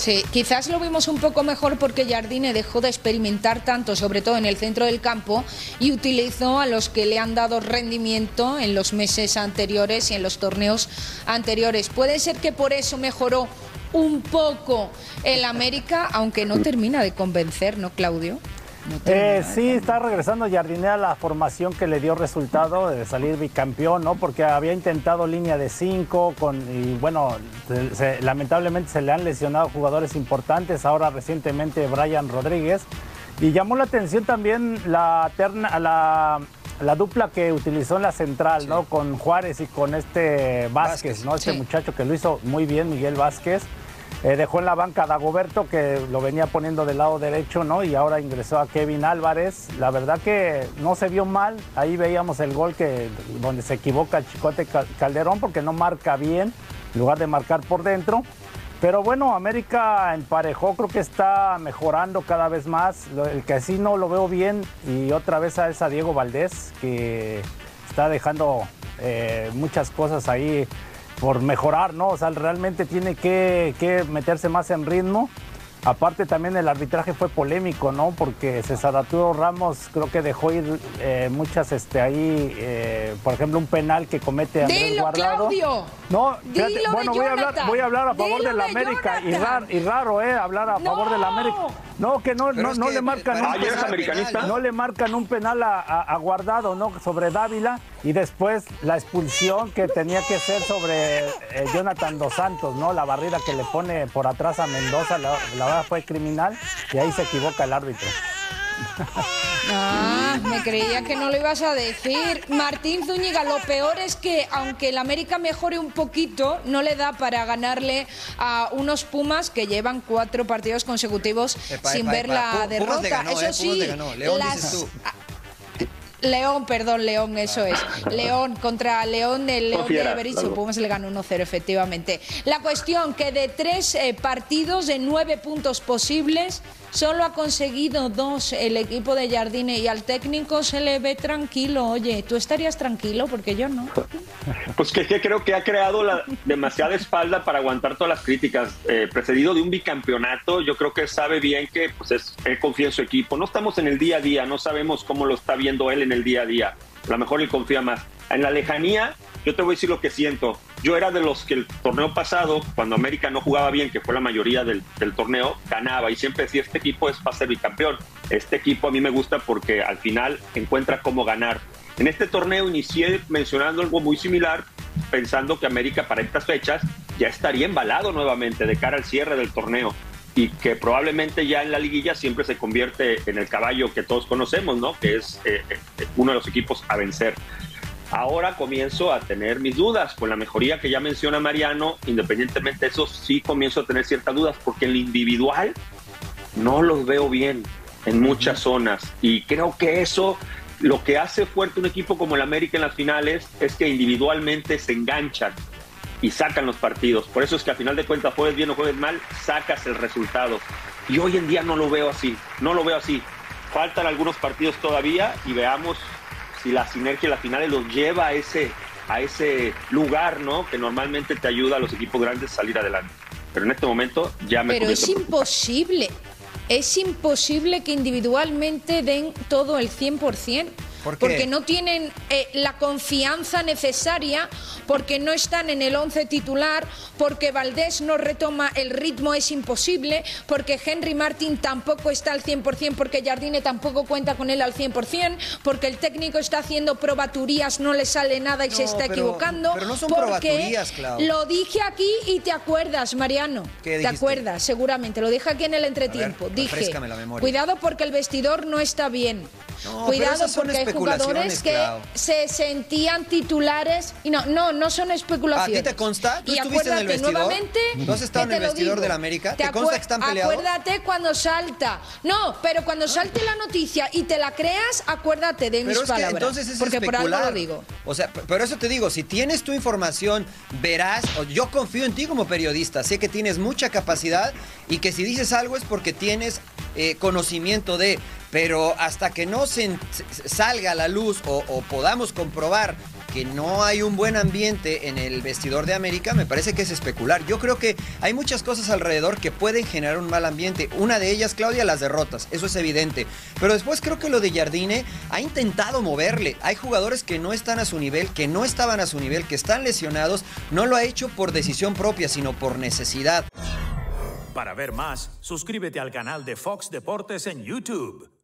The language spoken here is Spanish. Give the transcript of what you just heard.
Sí, quizás lo vimos un poco mejor porque Jardine dejó de experimentar tanto, sobre todo en el centro del campo, y utilizó a los que le han dado rendimiento en los meses anteriores y en los torneos anteriores. Puede ser que por eso mejoró un poco el América, aunque no termina de convencer, ¿no, Claudio? Eh, sí, está regresando Jardine a la formación que le dio resultado de salir bicampeón, ¿no? Porque había intentado línea de cinco con, y bueno, lamentablemente se le han lesionado jugadores importantes, ahora recientemente Brian Rodríguez. Y llamó la atención también la, terna, la, la dupla que utilizó en la central, ¿no? Con Juárez y con este Vázquez, ¿no? Este muchacho que lo hizo muy bien, Miguel Vázquez. Eh, dejó en la banca a Dagoberto, que lo venía poniendo del lado derecho, ¿no? Y ahora ingresó a Kevin Álvarez. La verdad que no se vio mal. Ahí veíamos el gol que, donde se equivoca el Chicote Calderón porque no marca bien, en lugar de marcar por dentro. Pero bueno, América emparejó, creo que está mejorando cada vez más. El que sí no lo veo bien, y otra vez a Diego Valdés, que está dejando eh, muchas cosas ahí por mejorar, ¿no? O sea, realmente tiene que, que meterse más en ritmo. Aparte también el arbitraje fue polémico, ¿no? Porque César Arturo Ramos creo que dejó ir eh, muchas, este, ahí, eh, por ejemplo, un penal que comete Andrés Dilo, Guardado. Claudio. No, bueno, voy a hablar, voy a hablar a favor de la América y raro, y raro, ¿eh? Hablar a favor de la América. No, que no, no, no le marcan un penal, no le marcan un penal a, Guardado, ¿no? Sobre Dávila y después la expulsión que tenía que ser sobre eh, Jonathan Dos Santos, ¿no? La barrida que le pone por atrás a Mendoza, la, la verdad fue criminal y ahí se equivoca el árbitro. Ah, me creía que no lo ibas a decir. Martín Zúñiga, lo peor es que aunque el América mejore un poquito, no le da para ganarle a unos Pumas que llevan cuatro partidos consecutivos sin ver la derrota. Eso eh, sí, las... León, perdón, León, eso es. León contra León, el León de Bericho. Pumas le ganó 1-0, efectivamente. La cuestión que de tres eh, partidos, de nueve puntos posibles, Solo ha conseguido dos el equipo de Jardine y al técnico se le ve tranquilo. Oye, ¿tú estarías tranquilo? Porque yo no. Pues que, creo que ha creado la demasiada espalda para aguantar todas las críticas. Eh, precedido de un bicampeonato, yo creo que sabe bien que pues es, él confía en su equipo. No estamos en el día a día, no sabemos cómo lo está viendo él en el día a día. A lo mejor él confía más. En la lejanía, yo te voy a decir lo que siento. Yo era de los que el torneo pasado, cuando América no jugaba bien, que fue la mayoría del, torneo, ganaba y siempre decía, este equipo es para ser bicampeón. Este equipo a mí me gusta porque al final encuentra cómo ganar. En este torneo inicié mencionando algo muy similar, pensando que América para estas fechas ya estaría embalado nuevamente de cara al cierre del torneo y que probablemente ya en la liguilla siempre se convierte en el caballo que todos conocemos, ¿no? Que es eh, eh, uno de los equipos a vencer. Ahora comienzo a tener mis dudas con la mejoría que ya menciona Mariano, independientemente de eso sí comienzo a tener ciertas dudas porque en lo individual no los veo bien en muchas zonas y creo que eso lo que hace fuerte un equipo como el América en las finales es que individualmente se enganchan y sacan los partidos. Por eso es que a final de cuentas, jueves bien o jueves mal, sacas el resultado. Y hoy en día no lo veo así, no lo veo así. Faltan algunos partidos todavía y veamos si la sinergia de las finales los lleva a ese, a ese lugar, ¿no? Que normalmente te ayuda a los equipos grandes a salir adelante. Pero en este momento ya me... Pero es imposible. Es imposible que individualmente den todo el 100%. Porque no tienen eh, la confianza necesaria, porque no están en el 11 titular, porque Valdés no retoma el ritmo, es imposible, porque Henry Martin tampoco está al 100%, porque Jardine tampoco cuenta con él al 100%, porque el técnico está haciendo probaturías, no le sale nada y se está equivocando. Pero no son porque Lo dije aquí y te acuerdas, Mariano. ¿Te acuerdas? Seguramente. Lo dije aquí en el entretiempo. dije, cuidado porque el vestidor no está bien. Cuidado porque jugadores que se sentían titulares y no, no, no son especulaciones. ¿A ti te consta? ¿Tú y estuviste en el vestidor? nuevamente. ¿No has estado en el vestidor de la América? ¿Te, consta que están peleados? Acuérdate cuando salta. No, pero cuando salte la noticia y te la creas, acuérdate de mis pero es palabras. Que entonces es porque por algo lo digo. O sea, pero eso te digo, si tienes tu información, verás, yo confío en ti como periodista, sé que tienes mucha capacidad y que si dices algo es porque tienes eh, conocimiento de pero hasta que no salga a la luz o, podamos comprobar que no hay un buen ambiente en el vestidor de América, me parece que es especular. Yo creo que hay muchas cosas alrededor que pueden generar un mal ambiente. Una de ellas, Claudia, las derrotas, eso es evidente. Pero después creo que lo de Jardine ha intentado moverle. Hay jugadores que no están a su nivel, que no estaban a su nivel, que están lesionados. No lo ha hecho por decisión propia, sino por necesidad. Para ver más, suscríbete al canal de Fox Deportes en YouTube.